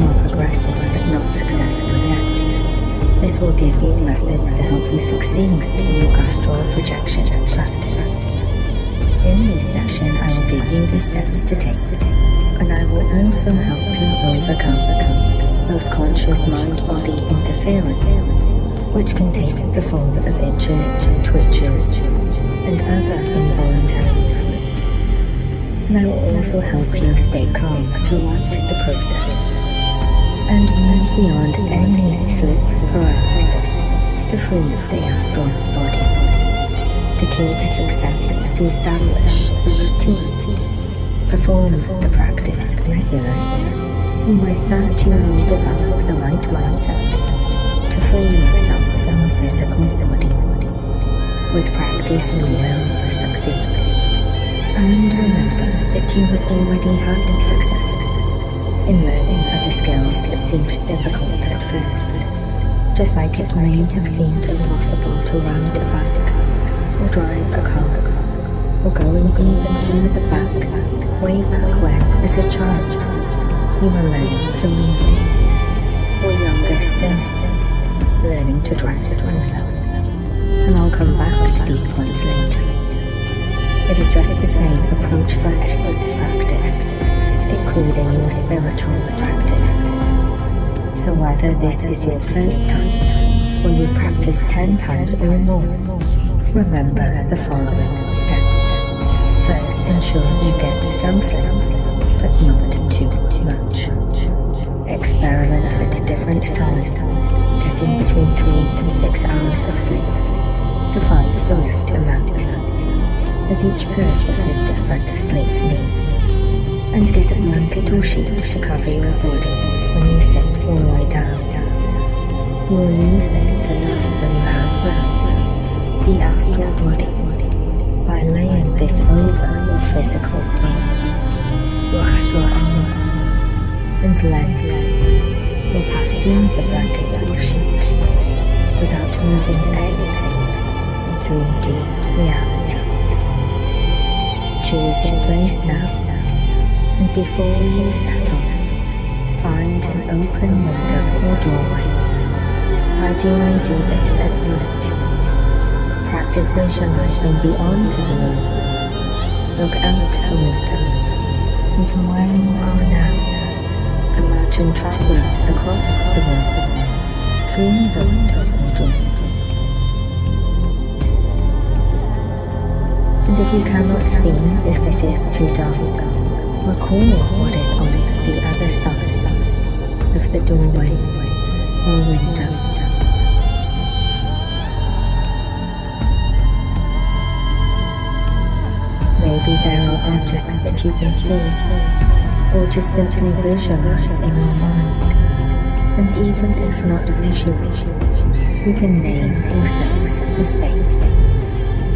you progressing but not successful yet, this will give you methods to help you succeed in your astral projection practice. In this session, I will give you the steps to take, and I will also help you overcome the both conscious mind-body interference, which can take the form of itches, twitches, and other involuntary movements. And I will also help you stay calm throughout the process and beyond any sleep paralysis to free the astral body. The key to success is to establish a routine, perform the practice regularly, with that you will develop the right mindset to free yourself from the physical body. With practice you will succeed. And remember that you have already had success in learning other skills that seemed difficult at first. Just like it may have seemed impossible to ride a bike, or drive a car, or going even further back, way back when, as a child, you were learning to read, or younger still, learning to dress. And I'll come back to these points later. It is just the same approach spiritual practice. So whether this is your first time or you've practiced ten times or more, remember the following steps. First, ensure you get some sleep, but not too much. Experiment at different times, getting between three and six hours of sleep to find the right amount as each person has different sleep needs. And get a blanket or sheet to cover your body when you sit or lie down. You will use this to know when you have rounds, the astral body, by laying this over your physical being. Your astral arms and legs will pass through the blanket or sheet without moving anything in 3D reality. Choose your place now, and before you settle, find an open window or doorway. Ideally do this at night. Practice visualizing beyond the room. Look out the window, and from where you are now, imagine traveling across the room, through the window or door. And if you cannot see if it is too dark, recall what is on the other side of the doorway or window. Maybe there are objects that you can see, or just simply visualize in your mind. And even if not visually, you can name or sense the space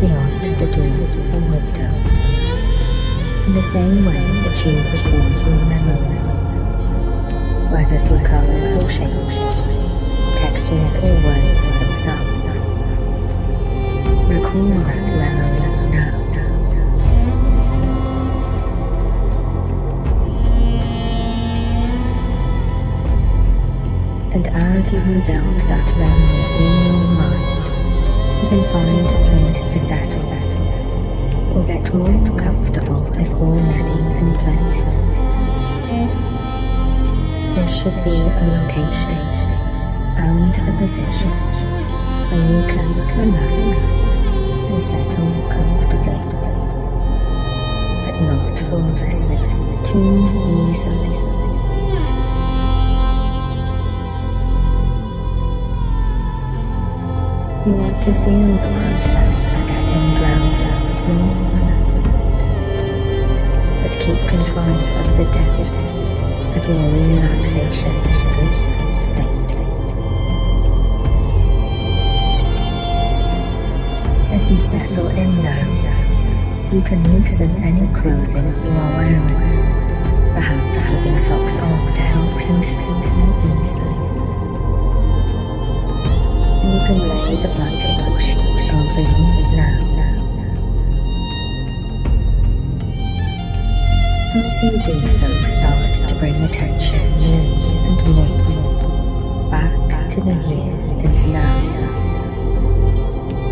beyond the door or window. In the same way that you record your memories, whether through colors or shapes, textures or words themselves. Recall that memory now. And as you rebuild that memory in your mind, you can find a place to settle or get more comfortable if already in place. There should be a location and a position where you can relax and settle comfortably, but not fall too easily. You want to feel the process of getting drowsy relaxed. But keep control of the depth of your relaxation sleep. As you settle in now, you can loosen any clothing you are wearing, perhaps keeping socks on to help you sleep more easily and you can lay the blanket or sheet over you now. As you do so, start to bring attention and more back to the here and now.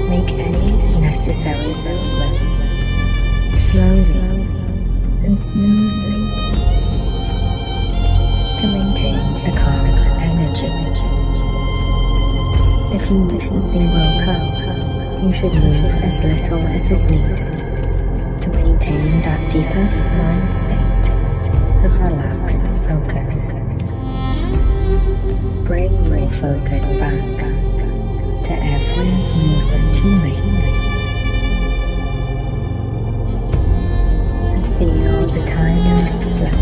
Make any necessary movements slowly and smoothly to maintain a calm energy. If you recently woke up, you should move as little as is needed to maintain that deeper mind state of relaxed focus. Bring your focus back to every movement you make. And feel the tiniest flex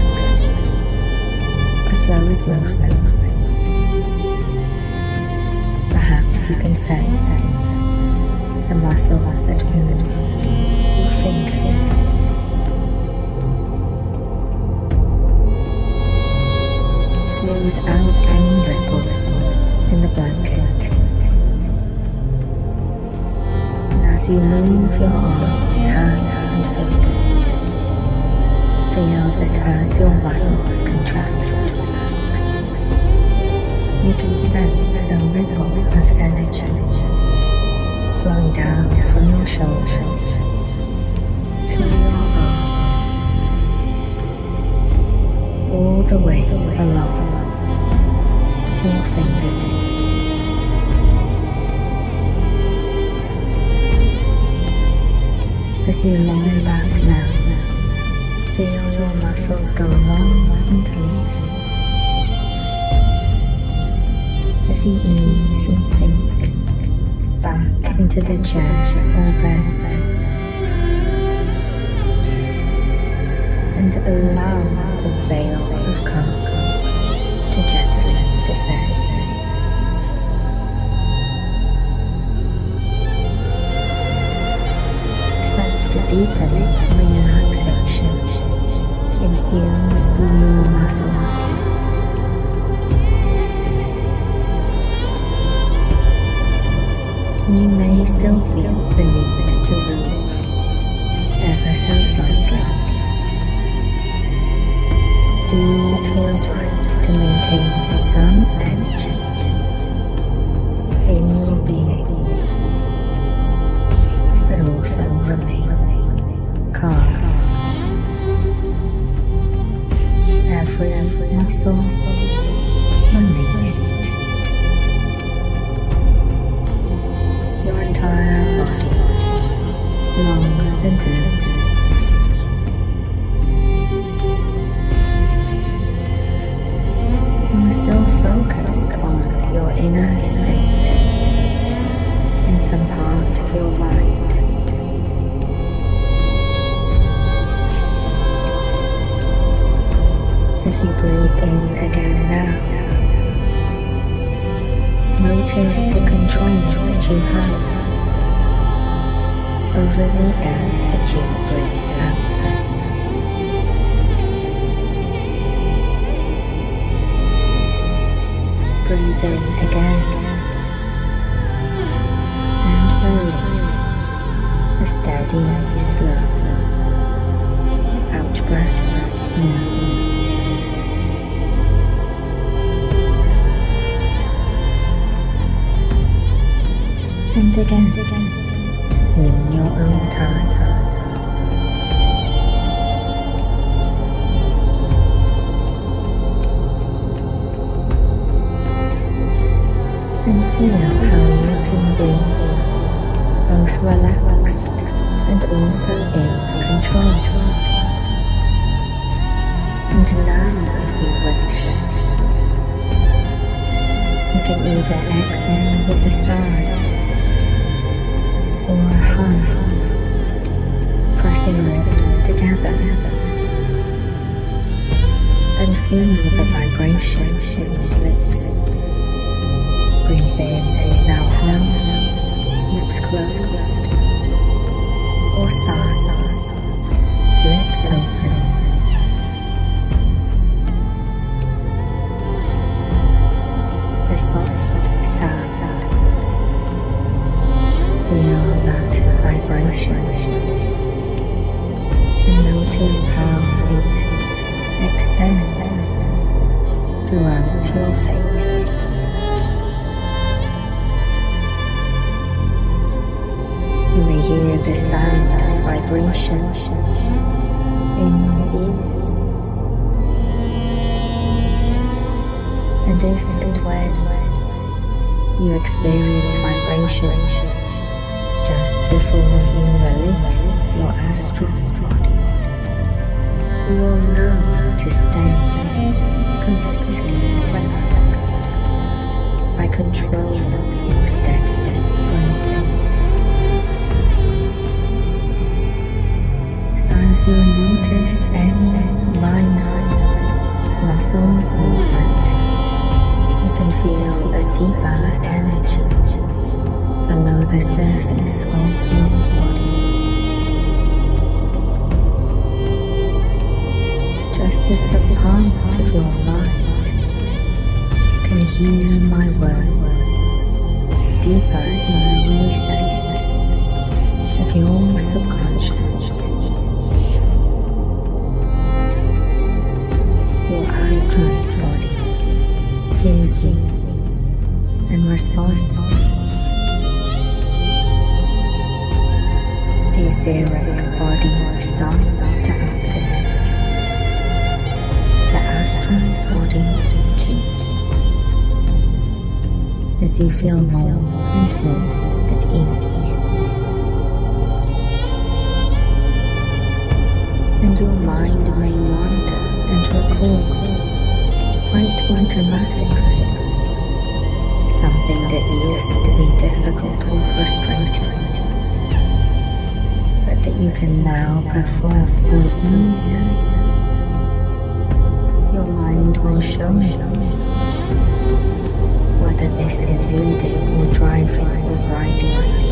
of those movements. Perhaps you can sense the muscles that move your fingers. Smooth out any ripple in the blanket. And as you move your arms, hands, and fingers, feel that as your muscles contract and you can sense a ripple of energy flowing down from your shoulders through your arms, all the way along to your fingertips. As you lie back now, feel your muscles go long and loose. As you ease and sink back into the chair or bed and allow a veil of calm Deepening relaxation infuse through your muscles. You may still feel the need to move ever so slightly. Do what feels right to maintain feel the vibration in your lips. Breathe in and now hum, lips closed, below the surface of your body. Just as the part of your mind can hear my words deeper in the recesses of your subconscious. Your astral body hears me and responds etheric body starts to activate. The astral body changes as you feel more and at ease. And your mind may wander and recall quite one something that used to be difficult or frustrating that you can now perform so easily. Your mind will show you whether this is leading or driving or riding.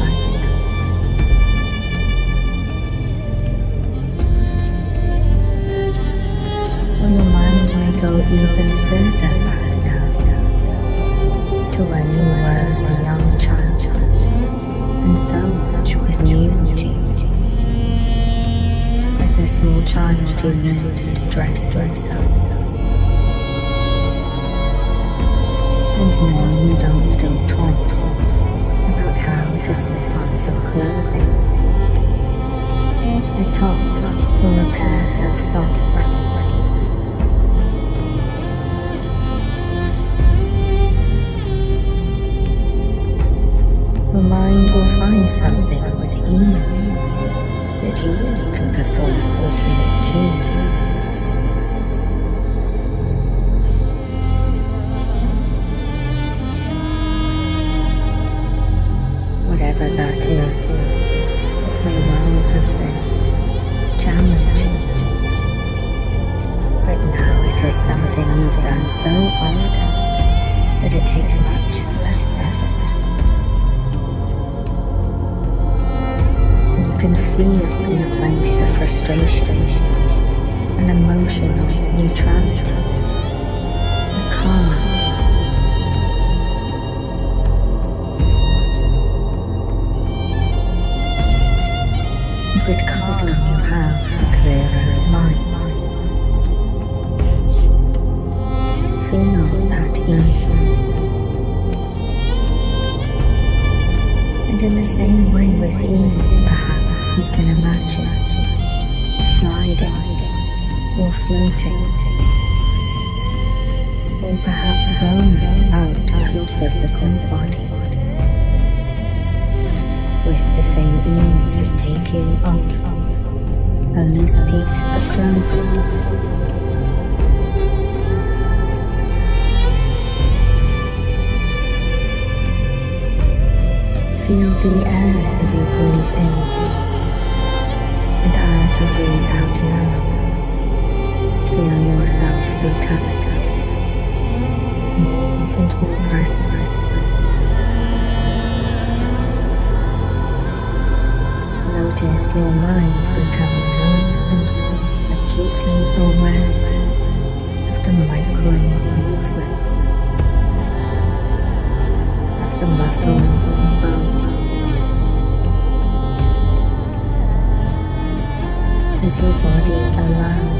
your mind becoming young and acutely aware of the micro movements, of the muscles and bones? Is your body alive?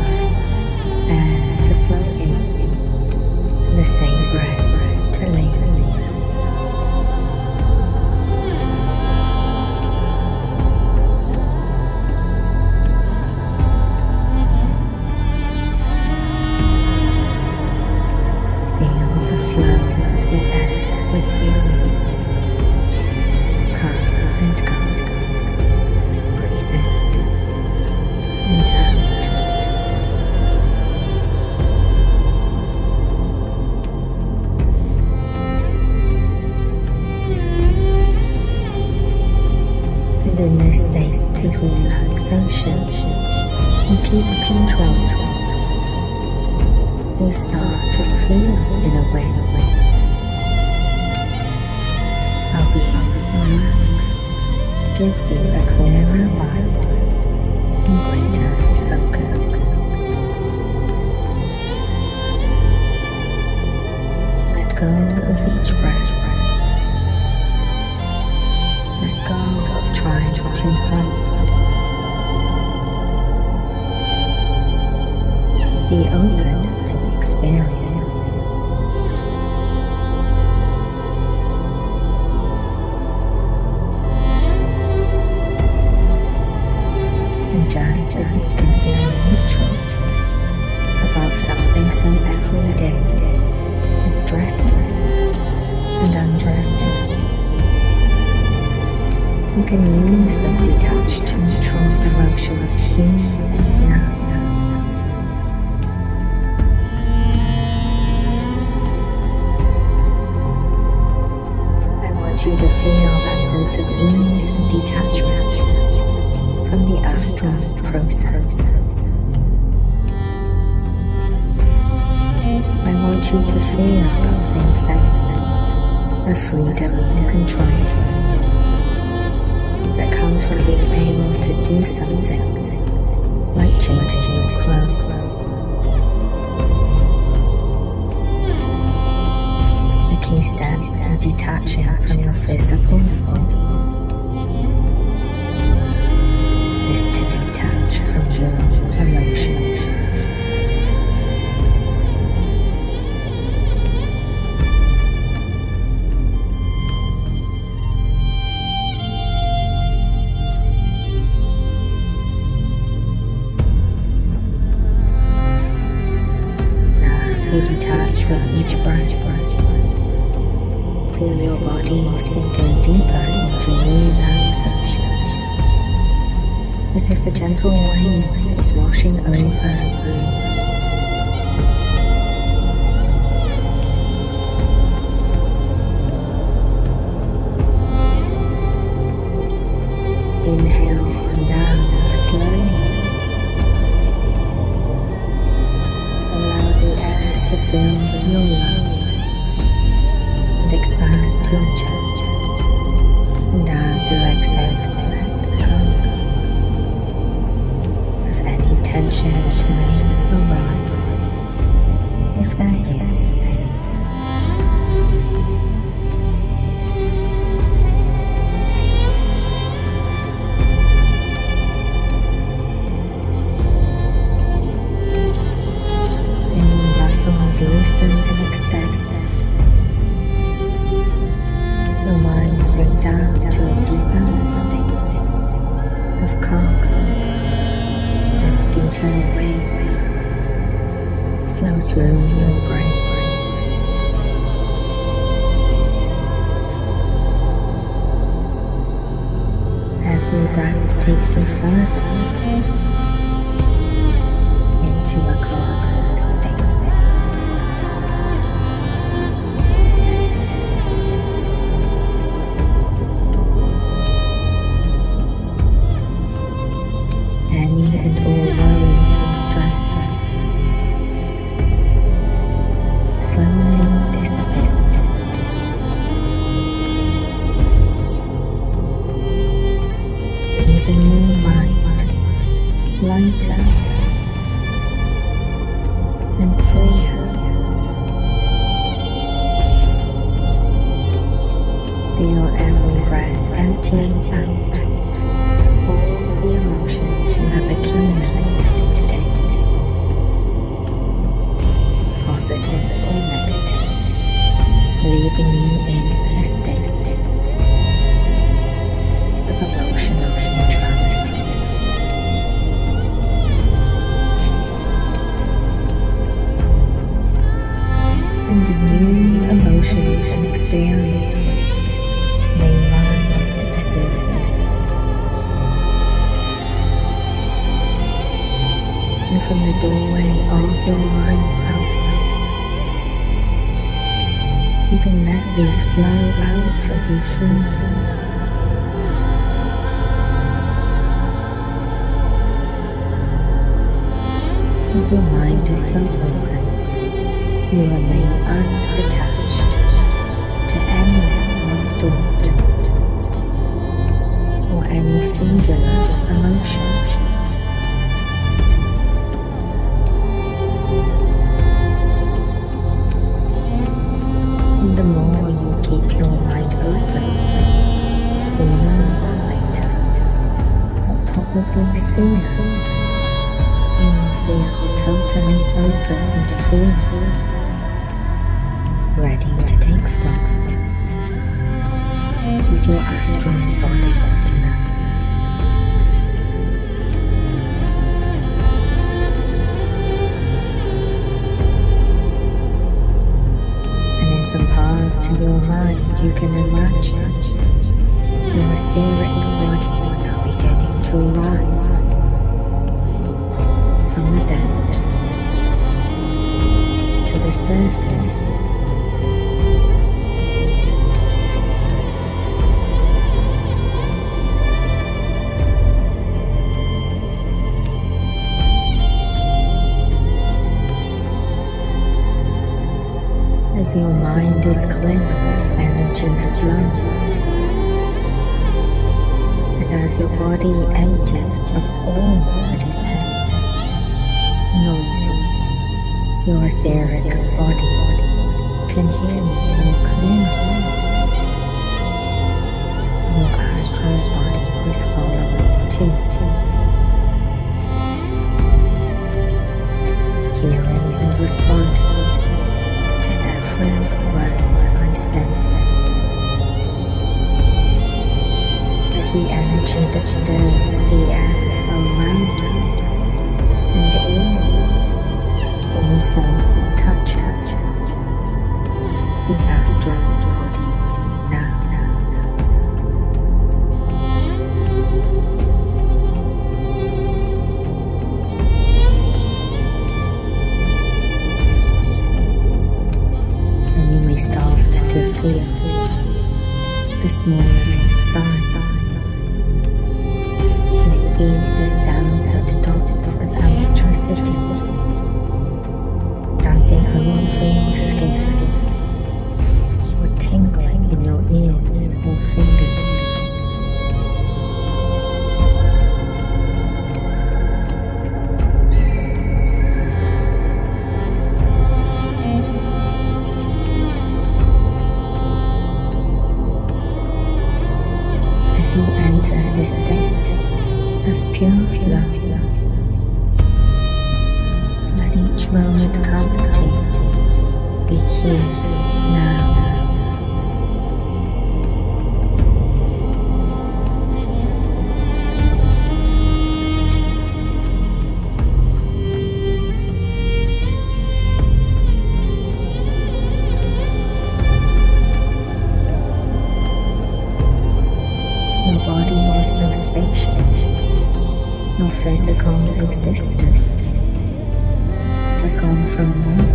can use those detached, neutral emotions here and now. I want you to feel that sense of ease and detachment from the astral process. I want you to feel that same sense of freedom and control comes from being able to do something, like changing your clothes. emotions and experiences may rise to the surface. And from the doorway of your mind's house, you can let these flow out of you freely. As your mind is so open, you remain unattached. singular emotion. The more you keep your mind open, sooner or later, or probably sooner, you will feel totally open and free, ready to take flight. With your astral body empties of all that is heavy, Noises. Your etheric body can hear me more clearly. physical existence. Has gone from one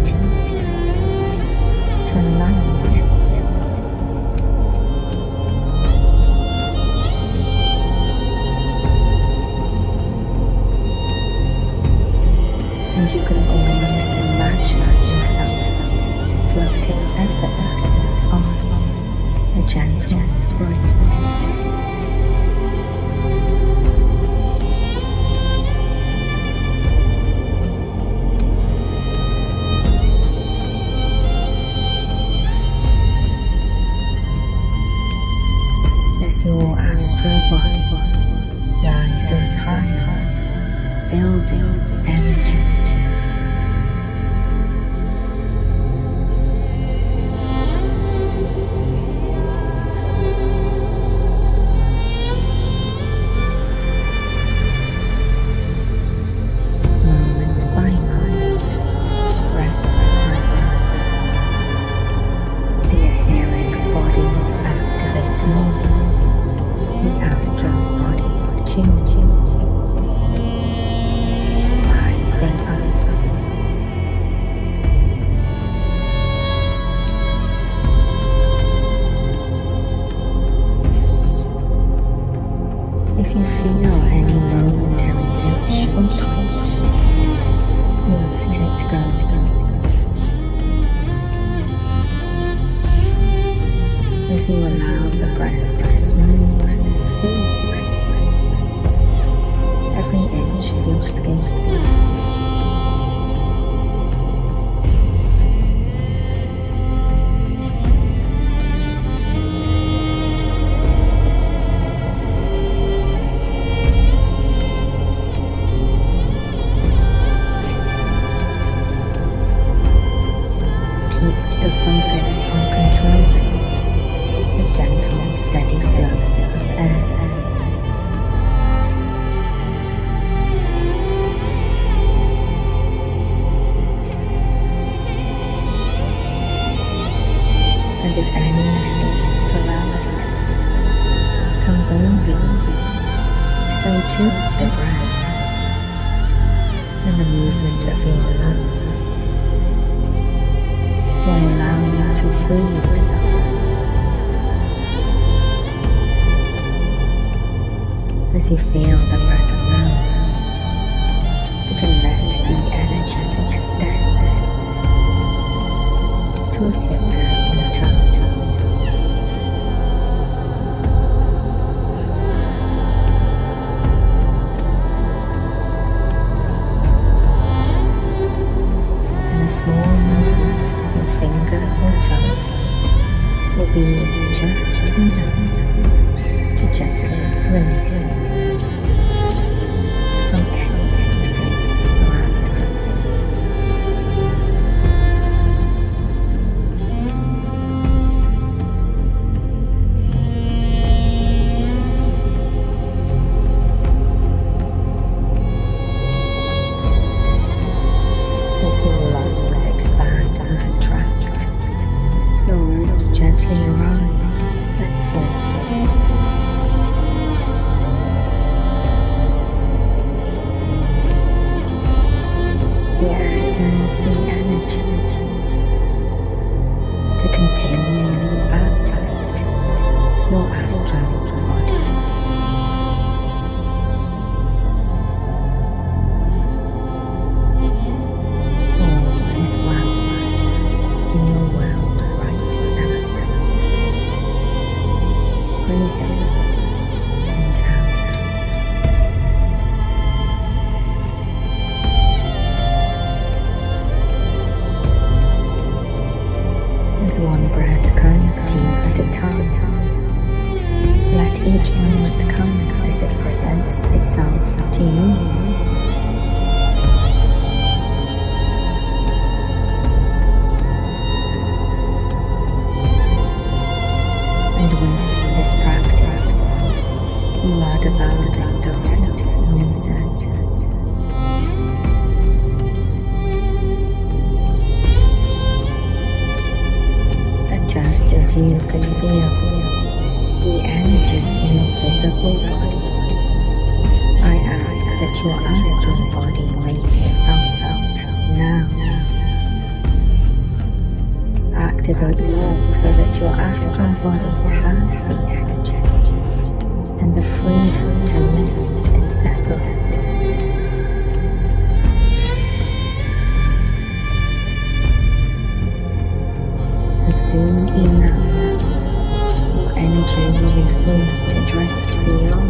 sense vibrations. You may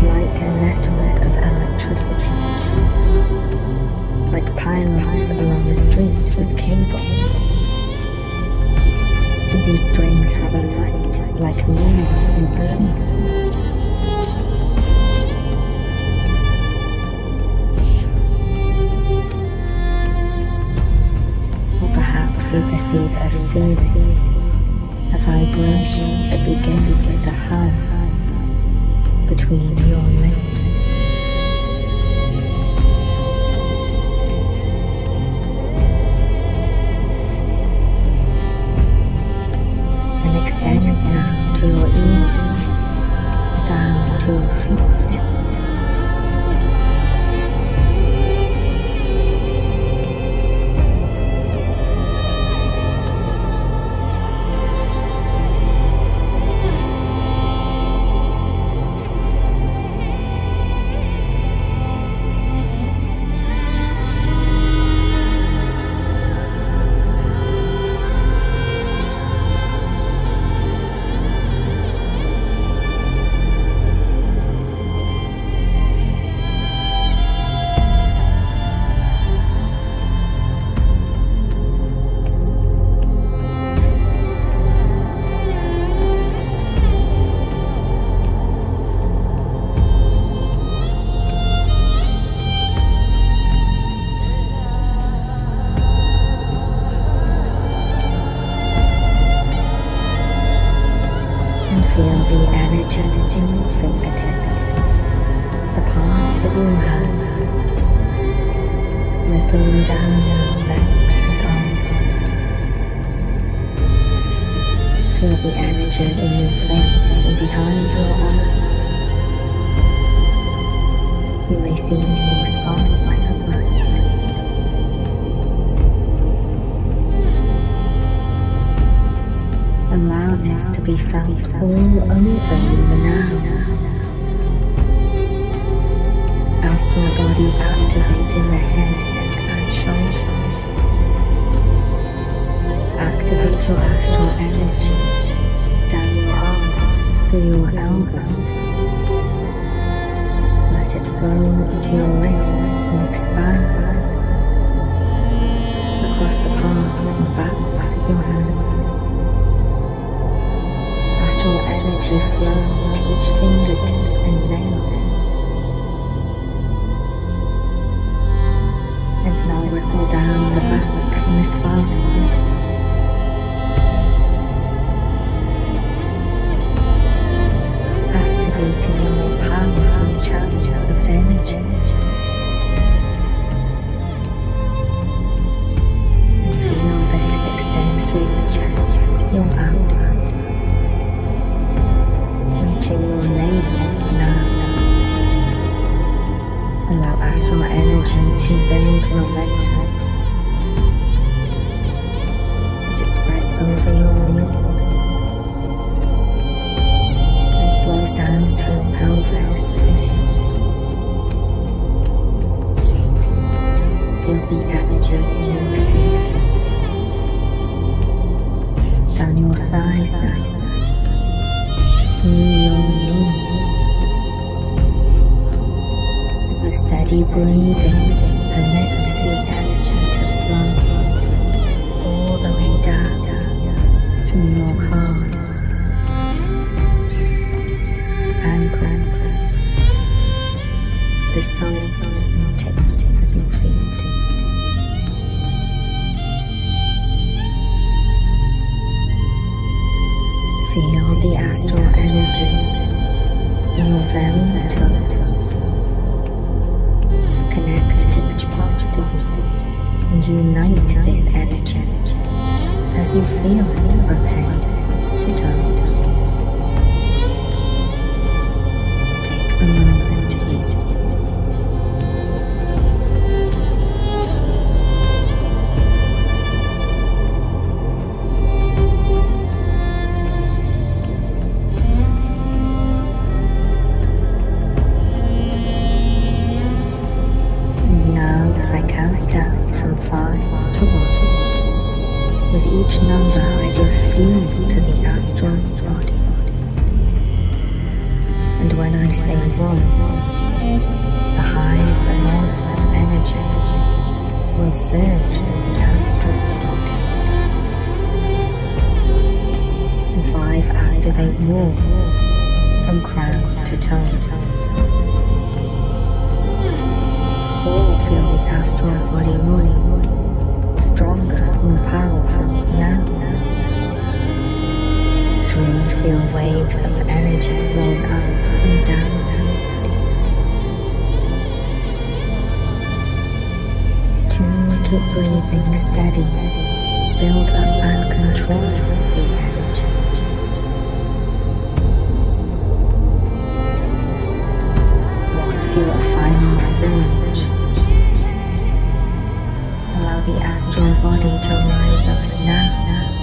Like a network of electricity? Like pylons along the street with cables? These strings have a light like me and blue? Or perhaps you perceive a feeling, a vibration that begins with a hum between your lips. And extends now to your ears, down to your feet. The energy in your face and behind your eyes. You may see more sparks of light. Allow this to be felt all over you now. Astral body activating the head, neck, and shoulders. Activate your astral energy through your elbows. Let it flow into your wrists and expand across the palms and backs of your hands astral energy flow to each fingertip and nail. Steady breathing, steady. Build up and control the energy. Walk through a final surge. Allow the astral body to rise up now.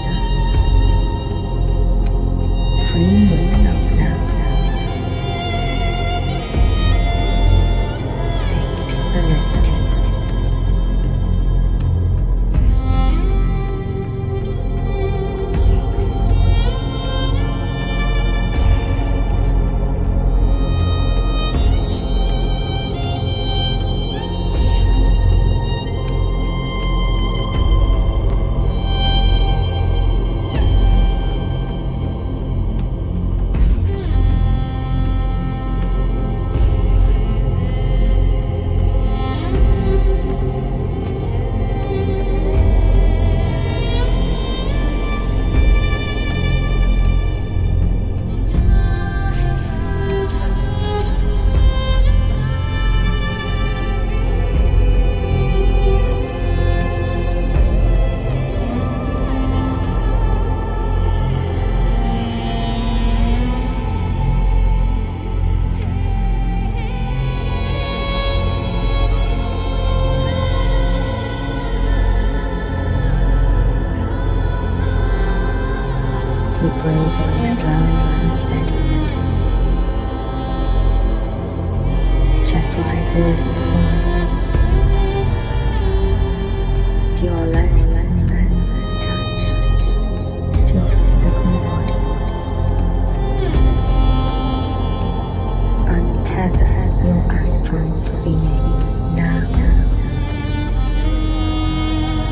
protect your astral being now.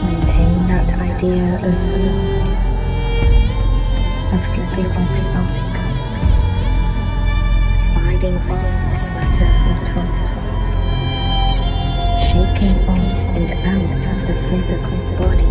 Maintain that idea of ease, of slipping off socks, sliding off a sweater or top, shaking off and out of the physical body.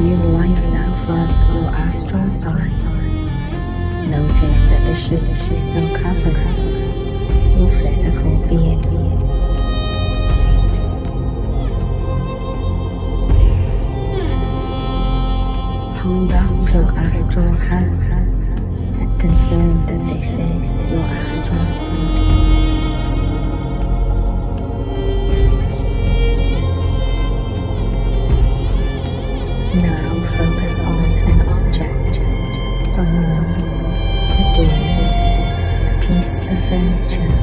view life now from your astral sign. Notice that the ship is still covered your physical being. Hold up your astral hand and confirm that this is your astral body. Furniture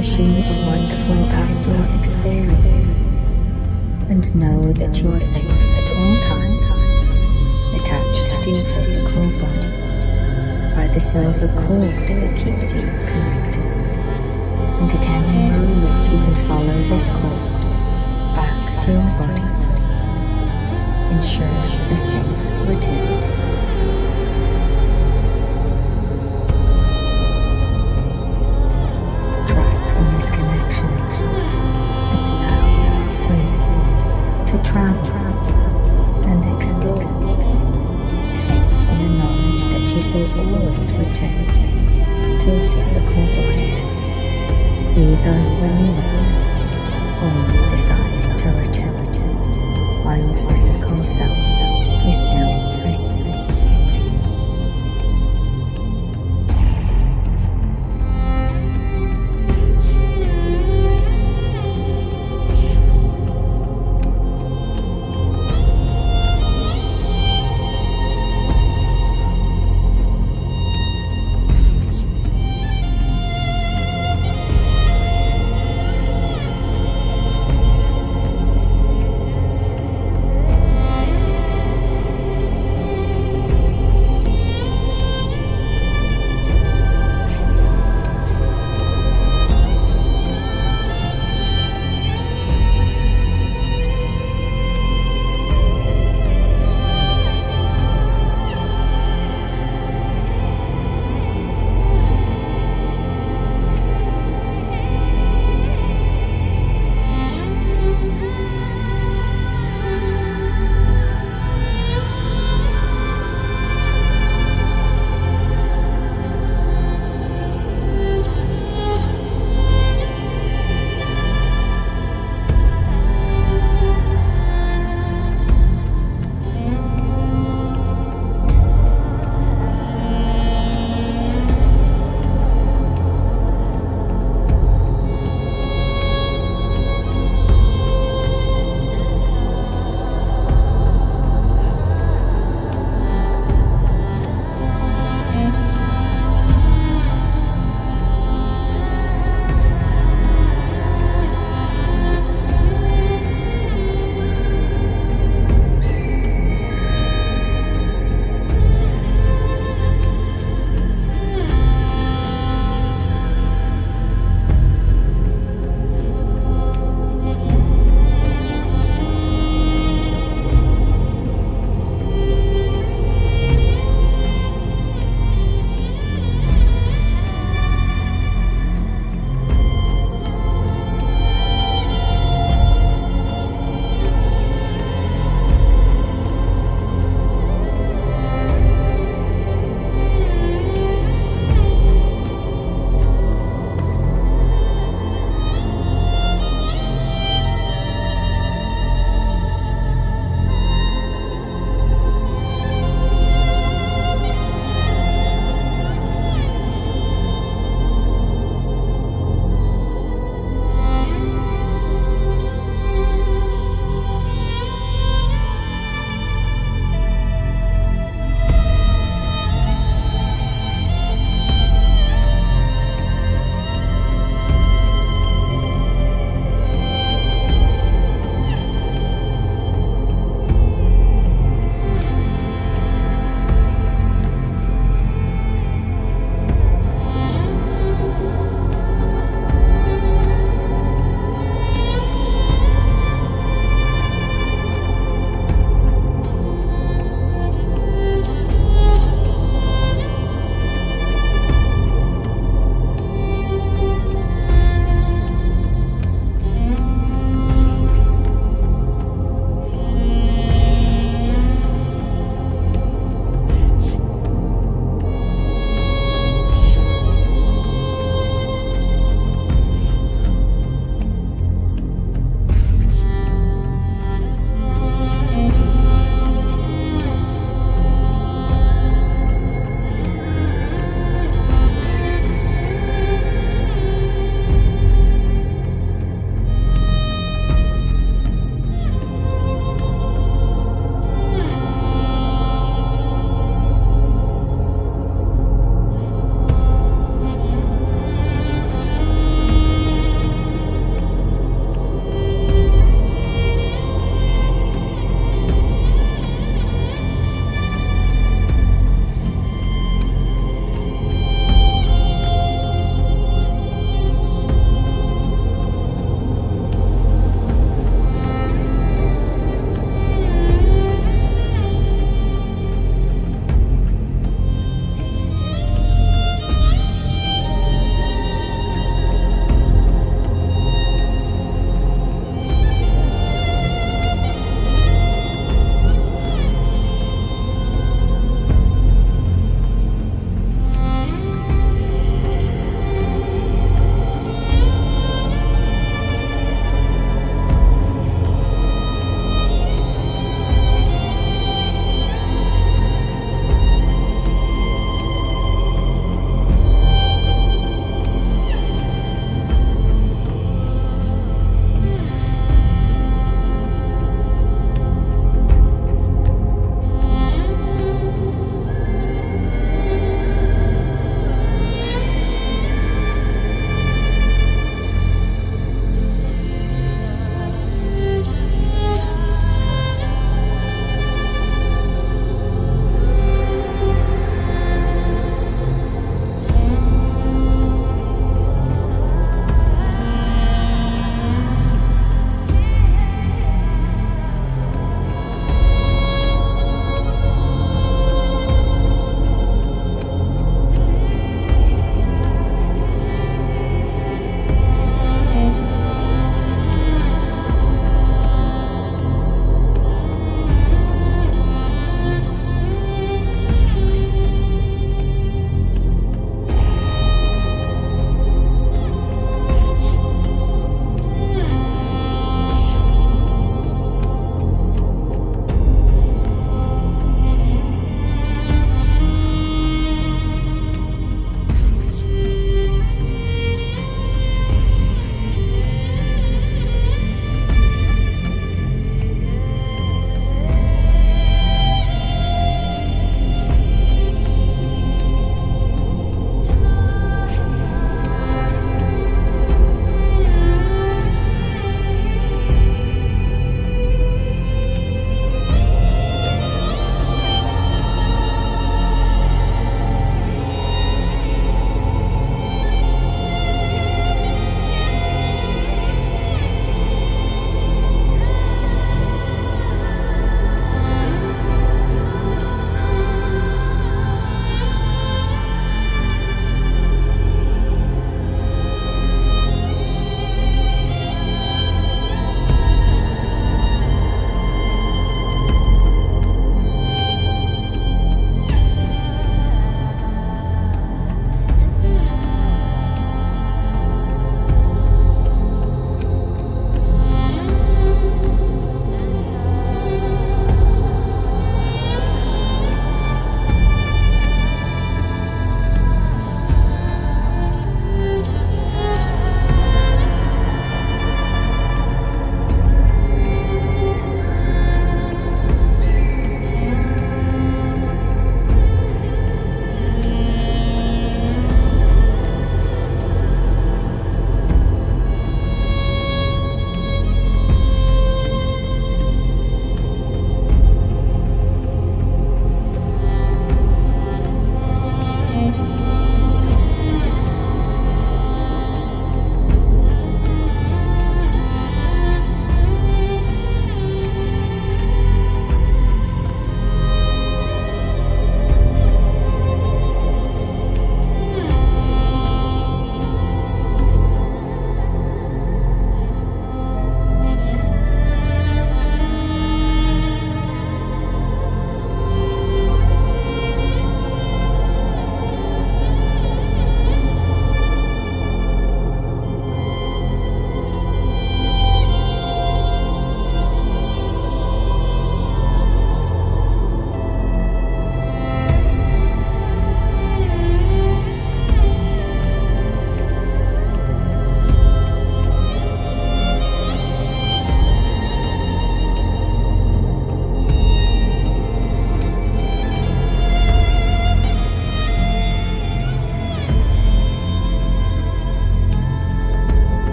You a wonderful astral experience and know that you are safe at all times, attached to your physical body by the silver cord that keeps you connected. And at any moment you can follow this cord back to your body, ensure a safe return. Travel and explore, safe in the knowledge that you will always return to physical body, either when you work or you decide to return. While your